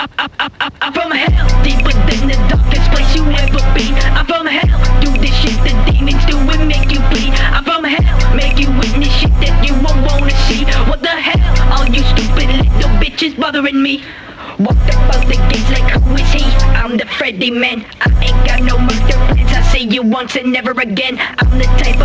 I'm from hell, deeper than the darkest place you ever been. I'm from hell, do this shit the demons do and make you bleed. I'm from hell, make you witness shit that you won't wanna see. What the hell, all you stupid little bitches bothering me? Walked out the gates like who is he? I'm the Freddy man. I ain't got no murder plans. I see you once and never again. I'm the type